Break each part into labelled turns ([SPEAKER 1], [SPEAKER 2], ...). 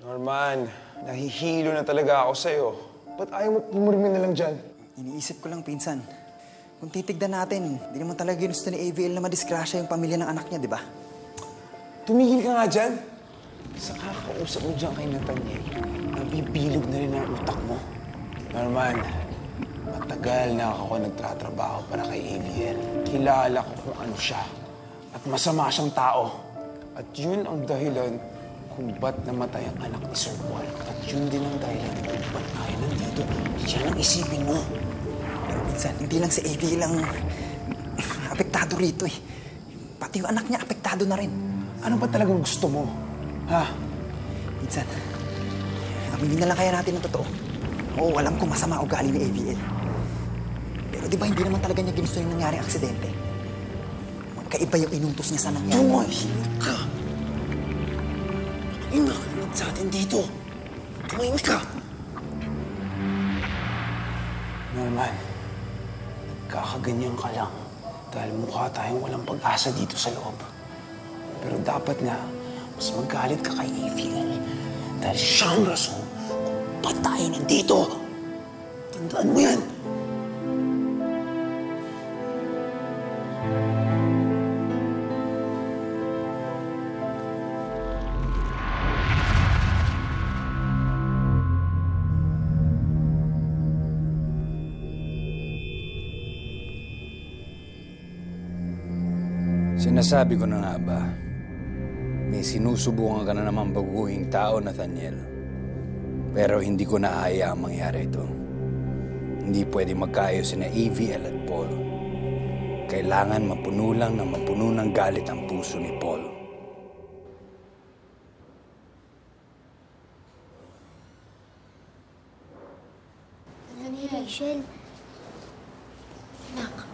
[SPEAKER 1] Norman, nahihilo na talaga ako sa'yo. Ba't ayaw mo pumurmi na lang dyan?
[SPEAKER 2] Iniisip ko lang, pinsan. Kung titigdan natin, di naman talaga gusto ni AVL na madisgrasya yung pamilya ng anak niya, di ba?
[SPEAKER 1] Tumigil ka nga dyan. Sa kakausap mo dyan kay Nathaniel, nabibilog na rin ang utak mo. Norman, matagal na ako nagtratrabaho para kay AVL. Kilala ko kung ano siya. At masama siyang tao. At yun ang dahilan kung ba't namatay ang anak ni Sir Paul. At yun din ang dahilan kung ba't tayo nandito. Yan ang isipin mo.
[SPEAKER 2] Pero pinsan, hindi lang si AVL lang apektado rito eh. Pati yung anak niya apektado na rin.
[SPEAKER 1] Ano ba talagang gusto mo? Ha?
[SPEAKER 2] Pinsan, aminin na lang kaya natin ang totoo. Oo, alam ko masama ugali ni AVL. Pero di ba hindi naman talaga niya ginusto yung nangyaring aksidente? Magkaiba yung inutos niya sa nangyari.
[SPEAKER 1] Tumahimik ka! Ang nakinig sa atin dito. Tumahimik ka! Norman, nagkakaganyan ka lang dahil mukha tayong walang pag-asa dito sa loob. Pero dapat nga, mas magalit ka kay Evil dahil siya ang rason kung ba't tayo nandito. Tandaan mo yan!
[SPEAKER 3] Sinasabi ko na nga ba, may sinusubukan ka na naman baguhin tao, Nathaniel. Pero hindi ko naahaya ang mangyari ito. Hindi pwede magkaayos sina AVL at Paul. Kailangan mapuno lang na mapuno ng galit ang puso ni Paul.
[SPEAKER 4] Rachel. Anak.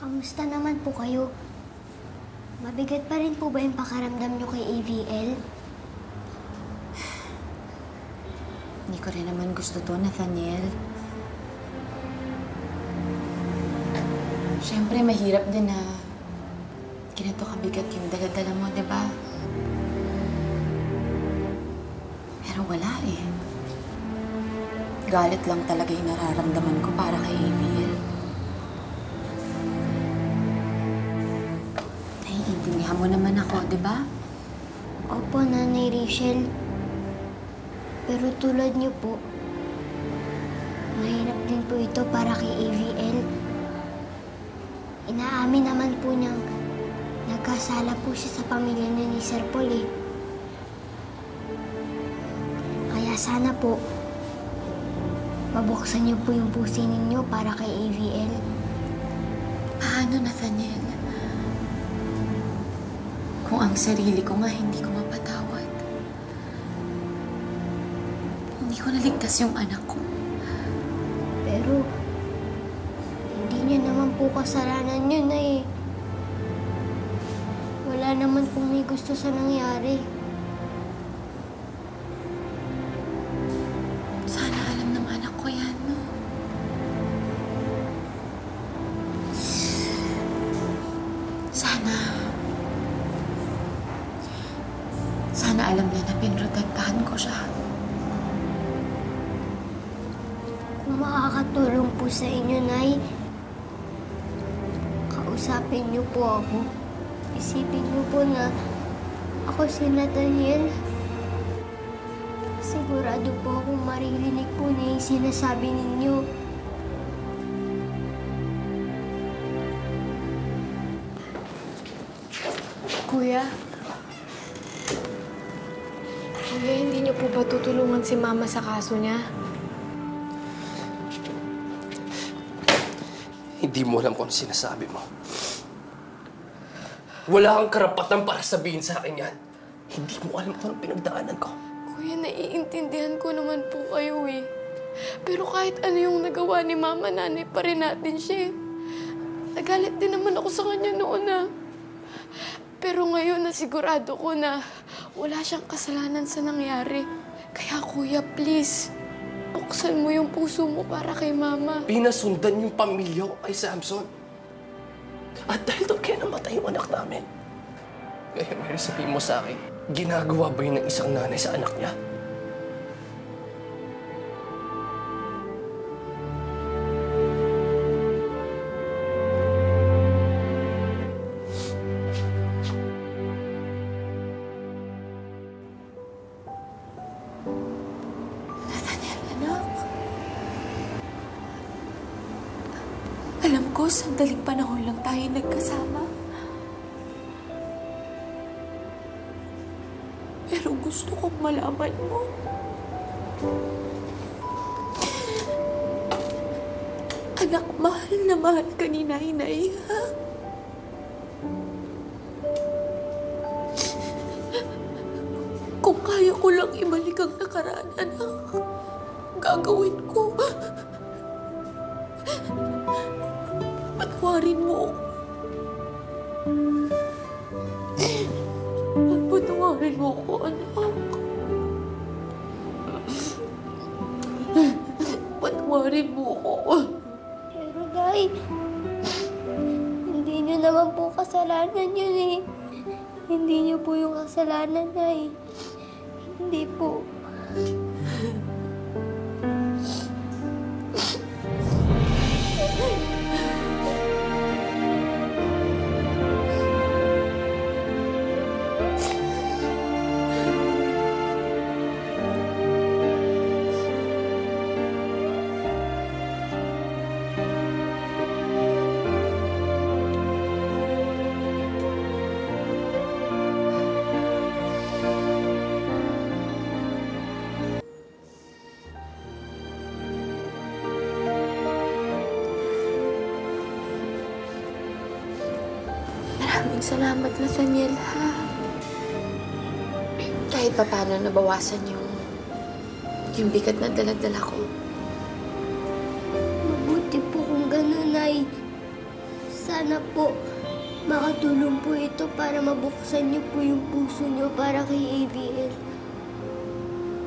[SPEAKER 4] Kamusta naman po kayo? Mabigat pa rin po ba yung pakaramdam nyo kay AVL?
[SPEAKER 5] Hindi ko rin naman gusto to, Nathaniel. Siyempre, mahirap din na ganito kabigat yung daladala mo, di ba? Pero wala eh. Galit lang talaga yung nararamdaman ko para kay Emil. Ako, di ba?
[SPEAKER 4] Opo, Nanay Rachel. Pero tulad niyo po, mahirap din po ito para kay AVL. Inaamin naman po niyang nagkasala po siya sa pamilya niya ni Sir Paul eh. Kaya sana po, mabuksan niyo po yung puso ninyo para kay AVL.
[SPEAKER 5] Paano, Nathaniel? Kung ang sarili ko nga hindi ko mapatawad. Hindi ko naligtas yung anak ko.
[SPEAKER 4] Pero, hindi niya naman po kasalanan yun na eh. Wala naman pong may gusto sa nangyari. Sa inyo, Nay, kausapin niyo po ako. Isipin niyo po na ako si Nathaniel. Sigurado po akong maririnig po niya yung sinasabi ninyo.
[SPEAKER 6] Kuya? Kuya, hindi niyo po ba tutulungan si Mama sa kaso niya?
[SPEAKER 7] Hindi mo alam kung ano sinasabi mo. Wala kang karapatan para sabihin sa akin yan. Hindi mo alam kung anong pinagdaanan ko.
[SPEAKER 6] Kuya, naiintindihan ko naman po kayo eh. Pero kahit ano yung nagawa ni Mama, nanay pa rin natin siya eh. Nagalit din naman ako sa kanya noon ah. Pero ngayon nasigurado ko na wala siyang kasalanan sa nangyari. Kaya kuya, please, buksan mo yung puso mo para kay Mama.
[SPEAKER 7] Pinasundan yung pamilya ko kay Samson. At dahil doon kaya namatay yung anak namin. Kaya Mary, sabihin mo sa akin, ginagawa ba yun ng isang nanay sa anak niya?
[SPEAKER 8] Ko, sandaling panahon lang tayo nagkasama. Pero gusto kong malaman mo. Anak, mahal na mahal ka ni Nainay, ha? Kung kaya ko lang ibalik ang nakaraan, anak, gagawin ko. Patawarin mo ko, anak. Patawarin mo ko.
[SPEAKER 9] Pero, Day, hindi niyo naman po kasalanan yun eh. Hindi niyo po yung kasalanan, Day. Hindi po.
[SPEAKER 8] Maraming salamat, Nathaniel, ha? Kahit pa paano nabawasan yung yung bigat na daladala ko.
[SPEAKER 9] Mabuti po kung ganun, Nay. Sana po makatulong po ito para mabuksan niyo po yung puso niyo para kay ABL.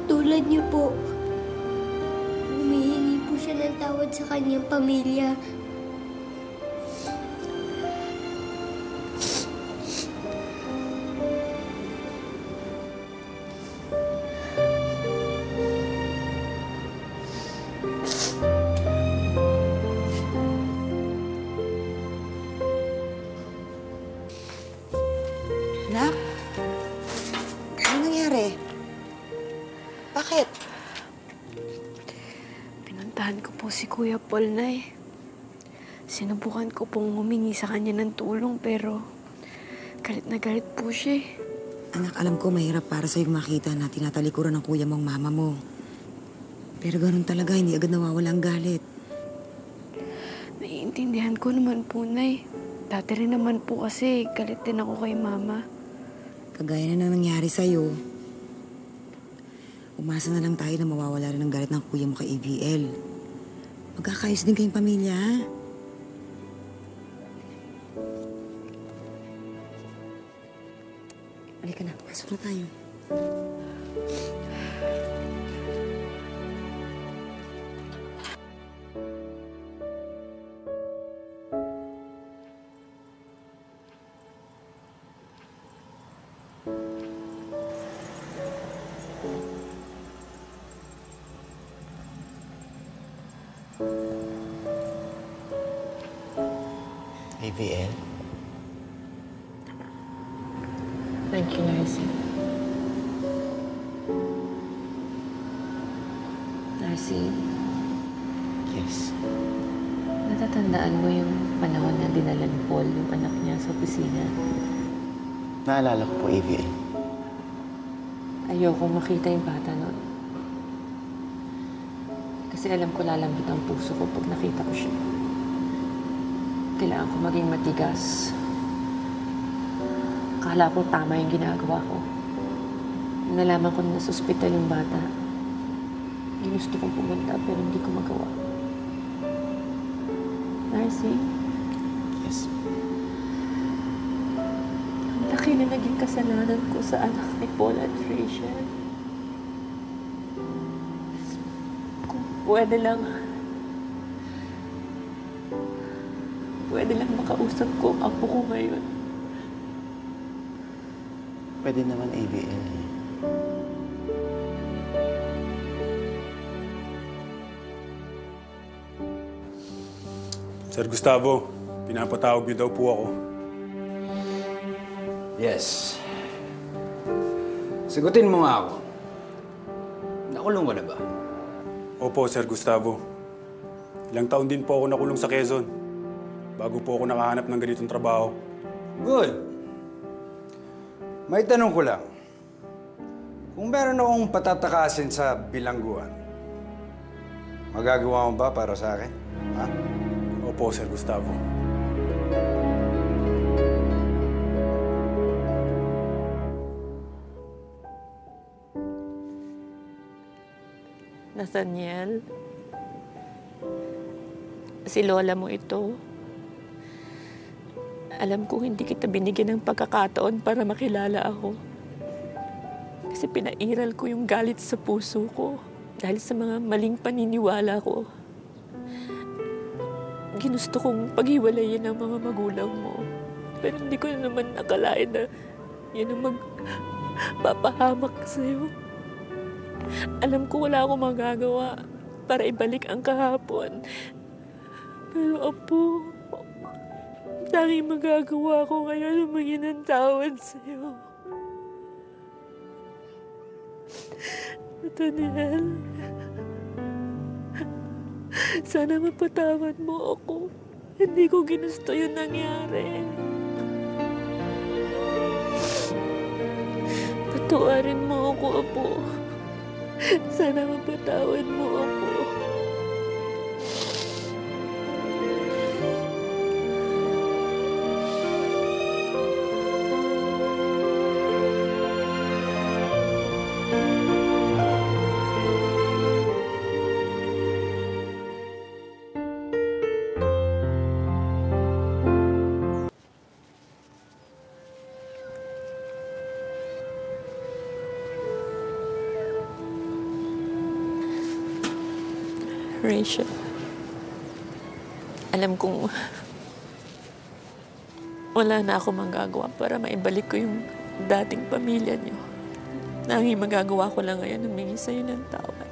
[SPEAKER 9] Tulad niyo po, humihingi po siya ng tawad sa kanyang pamilya.
[SPEAKER 10] Si Kuya Paul, Nay. Sinubukan ko pong humingi sa kanya ng tulong pero galit na galit po siya eh.
[SPEAKER 11] Anak, alam ko mahirap para sa'yo makita na tinatalikuran ng kuya mong mama mo. Pero ganun talaga, hindi agad nawawala ang galit.
[SPEAKER 10] Naiintindihan ko naman po, Nay. Dati rin naman po kasi galit din ako kay Mama.
[SPEAKER 11] Kagaya na nang nangyari sa'yo. Umasa na lang tayo na mawawala rin ang galit ng kuya mo kay ABL. Magkakayos din kayong pamilya, ha? Halika na, pasok na tayo.
[SPEAKER 12] Opisina?
[SPEAKER 13] Naalala ko po, ABL.
[SPEAKER 12] Ayoko makita yung bata noon. Kasi alam ko lalambot ang puso ko pag nakita ko siya. Kailangan ko maging matigas. Akala ko tama yung ginagawa ko. Nalaman ko na nasa ospital yung bata. Ginusto kong pumunta pero hindi ko magawa. Narcy,
[SPEAKER 13] Yes.
[SPEAKER 12] Ang laki na naging kasalanan ko sa anak ni Paul at Rachel. Kung pwede lang,
[SPEAKER 14] pwede lang makausap ko ang apo ko ngayon.
[SPEAKER 13] Pwede naman ABL eh.
[SPEAKER 15] Sir Gustavo, pinapatawag niyo daw po ako.
[SPEAKER 3] Yes. Sagutin mo nga ako. Nakulong ka na ba?
[SPEAKER 15] Opo, Sir Gustavo. Ilang taon din po ako nakulong sa Quezon. Bago po ako nakahanap ng ganitong trabaho.
[SPEAKER 3] Good. May tanong ko lang. Kung meron akong patatakasin sa bilangguan, magagawa mo ba para sa akin? Ha?
[SPEAKER 15] Opo, Sir Gustavo.
[SPEAKER 14] Nathaniel, si lola mo ito. Alam ko hindi kita binigyan ng pagkakataon para makilala ako. Kasi pinairal ko yung galit sa puso ko dahil sa mga maling paniniwala ko. Ginusto kong paghiwalayin ang mga magulang mo. Pero hindi ko naman nakalain na yun ang magpapahamak sa'yo. Alam ko wala akong magagawa para ibalik ang kahapon. Pero apo, tanging magagawa ko ngayon humingi ng tawad sa'yo. Nathaniel, sana mapatawad mo ako. Hindi ko ginusto yung nangyari. Patuwarin mo ako, Apo. Sana mapatawad mo ako. Rachel, alam kong wala na ako magagawa para maibalik ko yung dating pamilya niyo. Nanging magagawa ko lang ngayon humingi sa'yo ng tawad.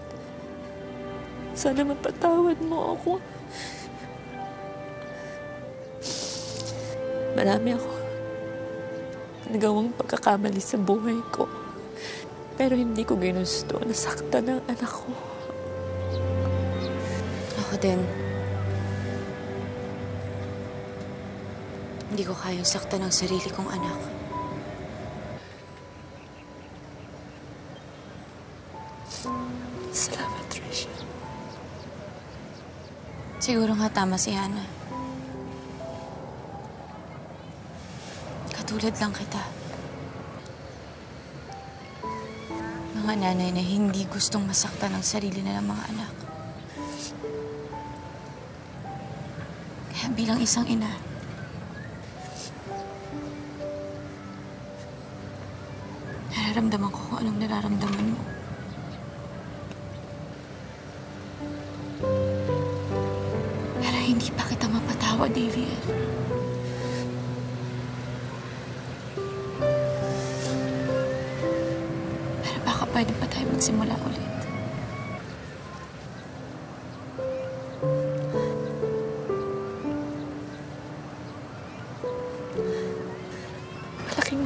[SPEAKER 14] Sana mapatawad mo ako. Marami ako nagawang pagkakamali sa buhay ko. Pero hindi ko ginusto na saktan ng anak ko.
[SPEAKER 8] Ako din. Hindi ko kayang saktan ang sarili kong anak.
[SPEAKER 14] Salamat, Rachel.
[SPEAKER 8] Siguro nga tama si Hana. Katulad lang kita. Mga nanay na hindi gustong masaktan ang sarili nilang mga anak. Bilang isang ina, nararamdaman ko kung anong nararamdaman mo. Pero hindi pa kita mapatawad, David. Pero baka pwede pa tayo magsimula ulit.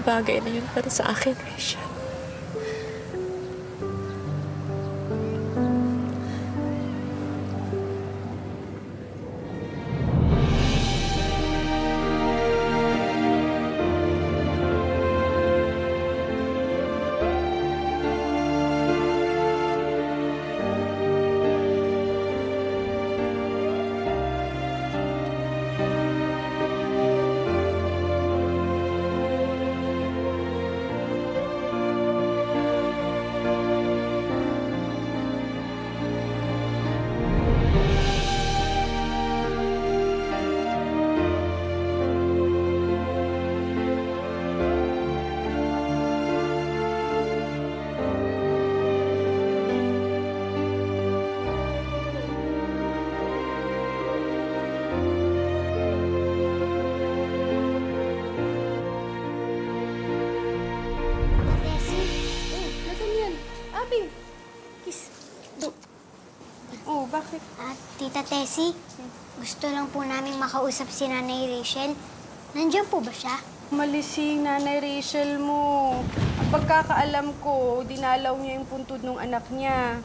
[SPEAKER 14] Bagay na yun para sa akin, Rachel.
[SPEAKER 4] Tessie, gusto lang po namin makausap si Nanay Rachel. Nandiyan po ba siya?
[SPEAKER 6] Umalis si Nanay Rachel mo. Ang pagkakaalam ko, dinalaw niya yung puntod ng anak niya.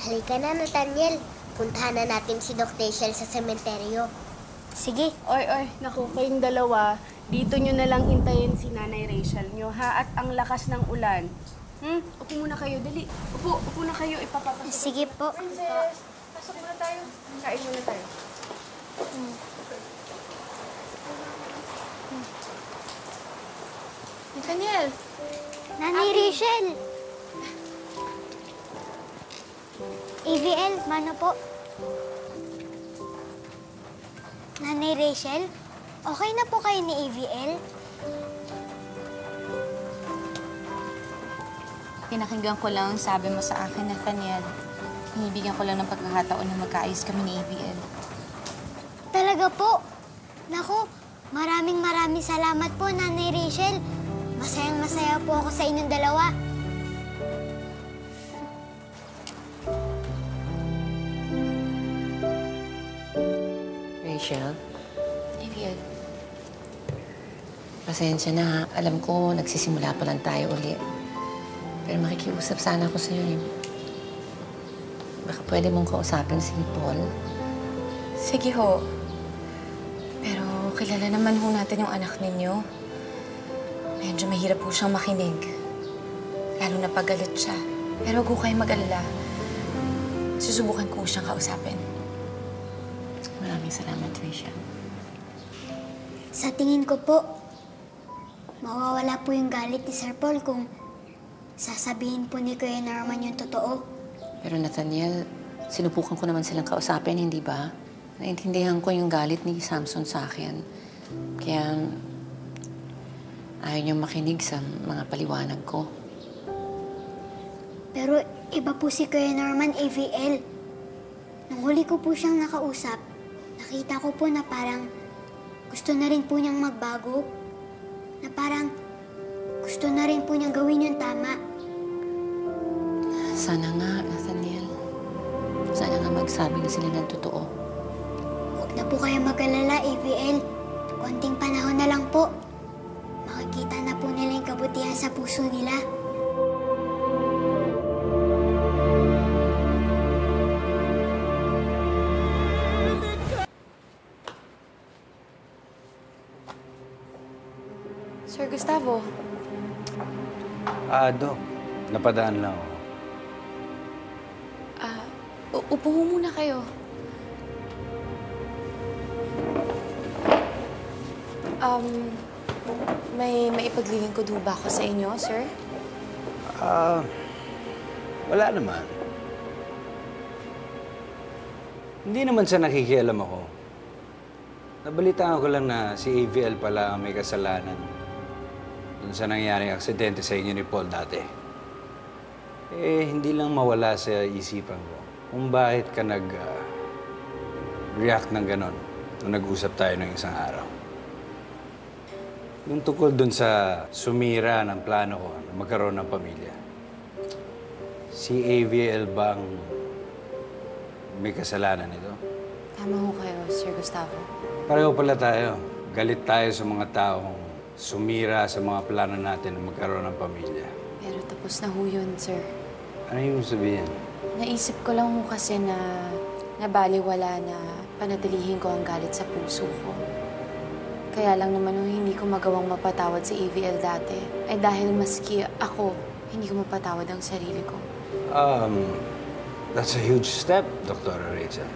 [SPEAKER 4] Halika na, Nathaniel. Puntahan na natin si Doc Rachel sa sementeryo. Sige.
[SPEAKER 6] Oy, oy, naku, kayong dalawa, dito nyo na lang hintayin si Nanay Rachel nyo, ha? At ang lakas ng ulan. Hmm? Upo muna kayo, dali. Upo, upo na kayo, ipapapasok.
[SPEAKER 4] Sige po.
[SPEAKER 6] Princess, pasok muna tayo. Kain muna tayo. Nathaniel!
[SPEAKER 4] Nanay Rachel! AVL, mano po? Nanay Rachel, okay na po kayo ni AVL?
[SPEAKER 8] Pinakinggan ko lang ang sabi mo sa akin, Nathaniel. Hinibigyan ko lang ng pagkakataon na magkaayos kami ni ABL.
[SPEAKER 4] Talaga po? Naku, maraming maraming salamat po, Nanay Rachel. Masayang masaya po ako sa inyong dalawa.
[SPEAKER 16] Rachel,
[SPEAKER 8] ABL,
[SPEAKER 16] pasensya na ha. Alam ko, nagsisimula pa lang tayo uli. Pero makikiusap sana ako sa'yo eh. Baka pwede mong kausapin si Paul.
[SPEAKER 8] sige ho. Pero kilala naman ho natin yung anak ninyo. Medyo mahirap po siyang makinig. Lalo na paggalit siya. Pero huwag ho kayong mag-alala. Susubukan ko siyang kausapin.
[SPEAKER 16] Maraming salamat, Rachel.
[SPEAKER 4] Sa tingin ko po, mawawala po yung galit ni Sir Paul kung sasabihin po ni Kuya Norman yung totoo.
[SPEAKER 16] Pero Nathaniel, sinubukan ko naman silang kausapin, hindi ba? Naintindihan ko yung galit ni Samson sa akin. Kaya ayaw niyang makinig sa mga paliwanag ko.
[SPEAKER 4] Pero iba po si Kuya Norman AVL. Nung huli ko po siyang nakausap, nakita ko po na parang gusto na rin po niyang magbago. Na parang gusto na rin po niyang gawin yung tama.
[SPEAKER 16] Sana nga. Sana nga magsabi na sila ng totoo.
[SPEAKER 4] Huwag na po kayo mag-alala, AVL. Konting panahon na lang po. Makikita na po nila yung kabutihan sa puso nila.
[SPEAKER 8] Sir Gustavo,
[SPEAKER 3] Ah, Doc. Napadaan lang ako.
[SPEAKER 8] Upo muna kayo. Um, may maipaglilingkod ho ba ako sa inyo, sir?
[SPEAKER 3] Ah, wala naman. Hindi naman sa nakikialam ako. Nabalitaan ko lang na si AVL pala may kasalanan dun sa nangyaring aksidente sa inyo ni Paul dati. Eh, hindi lang mawala sa isipan ko kung bakit ka nag-react ng ganon nung nag-usap tayo ng isang araw. Yung tungkol dun sa sumira ng plano ko na magkaroon ng pamilya. Si AVL bang may kasalanan nito?
[SPEAKER 8] Tama ho kayo, Sir Gustavo.
[SPEAKER 3] Pareho pala tayo. Galit tayo sa mga taong sumira sa mga plano natin na magkaroon ng pamilya.
[SPEAKER 8] Pero tapos na ho yun, sir.
[SPEAKER 3] Ano yung sabihin?
[SPEAKER 8] Naisip ko lang ho kasi na nabaliwala na panatilihin ko ang galit sa puso ko. Kaya lang naman ho hindi ko magawang mapatawad si AVL dati ay dahil maski ako, hindi ko mapatawad ang sarili ko.
[SPEAKER 3] Um, that's a huge step, Dr. Rachel.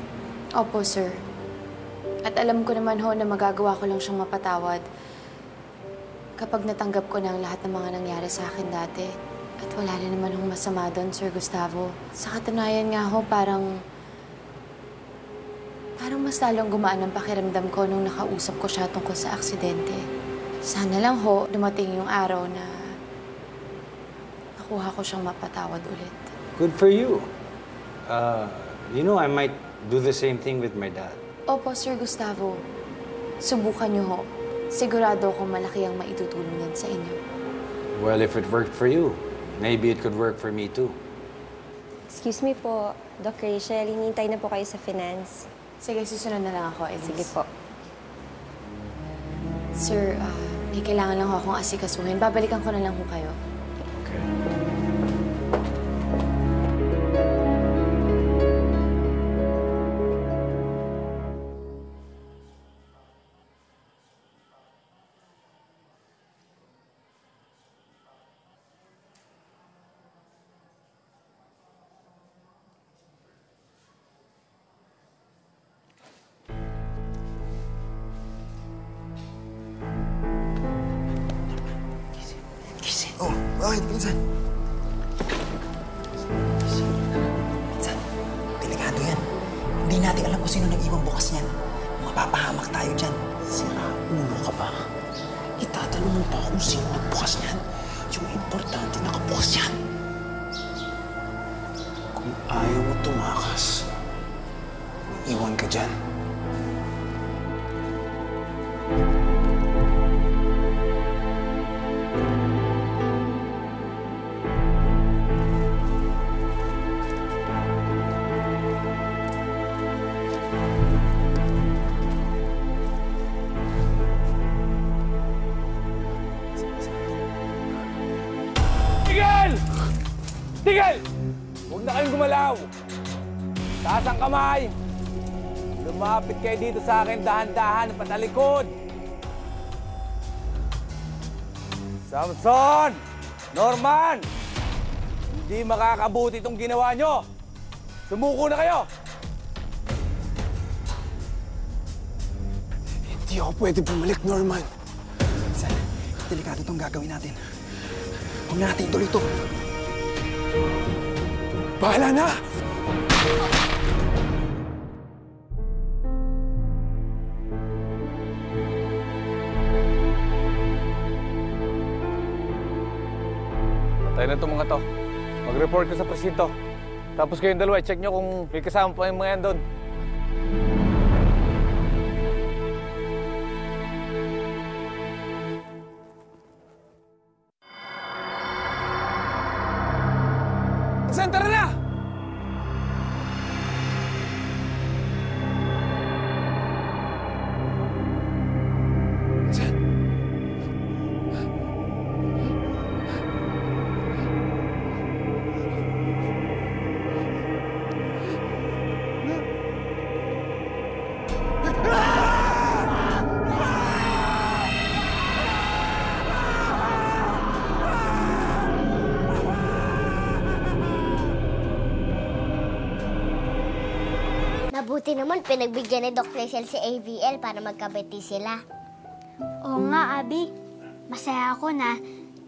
[SPEAKER 8] Opo, sir. At alam ko naman ho na magagawa ko lang siyang mapatawad kapag natanggap ko na ang lahat ng mga nangyari sa akin dati. At wala na naman hong masama doon, Sir Gustavo. Sa katunayan nga ho, parang... Parang mas lalong gumaan ang pakiramdam ko nung nakausap ko siya tungkol sa aksidente. Sana lang ho, dumating yung araw na nakuha ko siyang mapatawad ulit.
[SPEAKER 3] Good for you. Uh, you know, I might do the same thing with my dad.
[SPEAKER 8] Opo, Sir Gustavo. Subukan niyo ho. Sigurado akong malaki ang maitutulong yan sa inyo.
[SPEAKER 3] Well, if it worked for you, maybe it could work for me too.
[SPEAKER 17] Excuse me po, Doc Rachel, hinihintay na po kayo sa finance.
[SPEAKER 8] Sige, susunod na lang ako. Sige po. Sir, ah, may kailangan lang ho akong asikasuhin. Babalikan ko na lang ho kayo.
[SPEAKER 2] Kung sino nag-iwan bukas niyan. Mapapahamak tayo dyan.
[SPEAKER 1] Sira ulo ka ba? Itatanong mo pa kung sino nagbukas niyan. Yung importante nakabukas yan. Kung ayaw mo tumakas, iwan ka dyan.
[SPEAKER 3] Dito sa akin dahan-dahan patalikod. Samson! Norman! Hindi makakabuti itong ginawa nyo. Sumuko na kayo.
[SPEAKER 1] Hindi ako pwede bumalik, Norman.
[SPEAKER 2] Pinsan, delikado itong gagawin natin. Huwag na natin ituloy ito.
[SPEAKER 1] Bahala na!
[SPEAKER 3] Patay itong mga to. Mag-report ka sa presinto. Tapos kayong dalawa, check nyo kung may kasama pa yung mga yan doon.
[SPEAKER 18] Mabuti naman pinagbigyan ni Doc Rachel si AVL para magkabeti sila.
[SPEAKER 4] Oo nga, Abi. Masaya ako na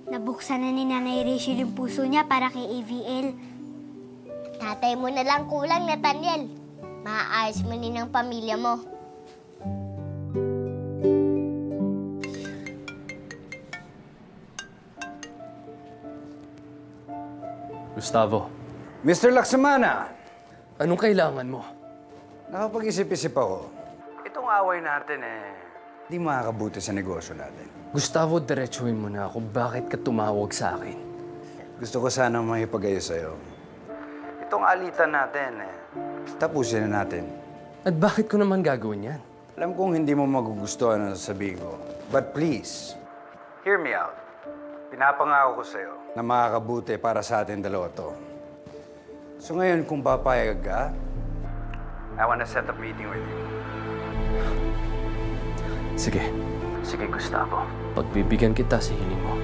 [SPEAKER 4] nabuksan na ni Nanay Rachel yung puso niya para kay AVL.
[SPEAKER 18] Tatay mo na lang kulang, Nathaniel. Maaayos mo din ang pamilya mo.
[SPEAKER 7] Gustavo,
[SPEAKER 3] Mr. Laksamana,
[SPEAKER 7] anong kailangan mo?
[SPEAKER 3] Nakapag-isip-isip ako. Itong away natin eh, di makakabuti sa negosyo natin.
[SPEAKER 7] Gustavo, diretsuhin mo na ako. Bakit ka tumawag sa akin?
[SPEAKER 3] Gusto ko sana makipag-ayos sa'yo. Itong alitan natin eh, tapusin na natin.
[SPEAKER 7] At bakit ko naman gagawin yan?
[SPEAKER 3] Alam kong hindi mo magugustuhan ang sasabihin ko. But please, hear me out. Pinapangako ko sa'yo na makakabuti para sa atin dalawa to. So ngayon, kung papayag ka, I wanna set up meeting with you.
[SPEAKER 7] Sige. Sige, Gustavo. Pagbibigyan kita sa hiling mo.